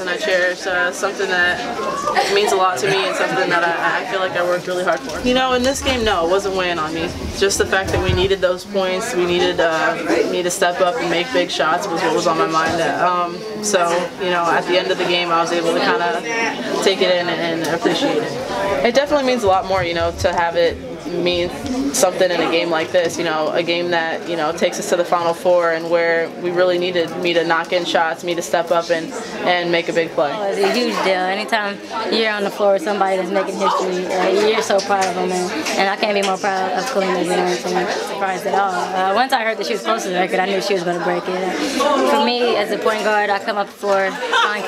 and I cherish. Uh, something that means a lot to me and something that I, I feel like I worked really hard for. You know, in this game, no, it wasn't weighing on me. Just the fact that we needed those points, we needed uh, me to step up and make big shots was what was on my mind. Um, so, you know, at the end of the game, I was able to kind of take it in and, and appreciate it. It definitely means a lot more, you know, to have it mean something in a game like this. You know, a game that you know takes us to the Final Four and where we really needed me to knock in shots, me to step up and and make a big play. Oh, it's a huge deal. Anytime you're on the floor with somebody that's making history, uh, you're so proud of them, and, and I can't be more proud of Kaleena than I'm surprised at all. Uh, once I heard that she was close to the record, I knew she was going to break it. For me, as a point guard, I come up for on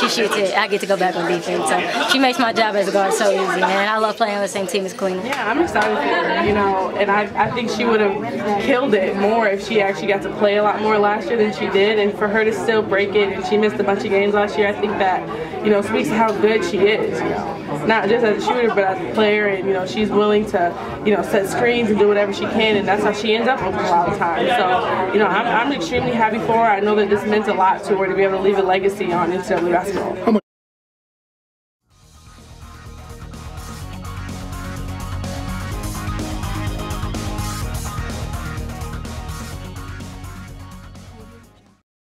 she shoots it, I get to go back on defense. So she makes my job as a guard so easy, and I love playing on the same team as Kaleena. Yeah, I'm excited for her, you know, and I, I think she would have killed it more if she actually got to play a lot more last year than she did, and for her to still break it, and she missed a bunch of games last year, I think that, you know, speaks to how good she is, you know not just as a shooter, but as a player. And you know, she's willing to, you know, set screens and do whatever she can, and that's how she ends up open a lot of times. So, you know, I'm, I'm extremely happy for her. I know that this meant a lot to her to be able to leave a legacy on NCAA basketball.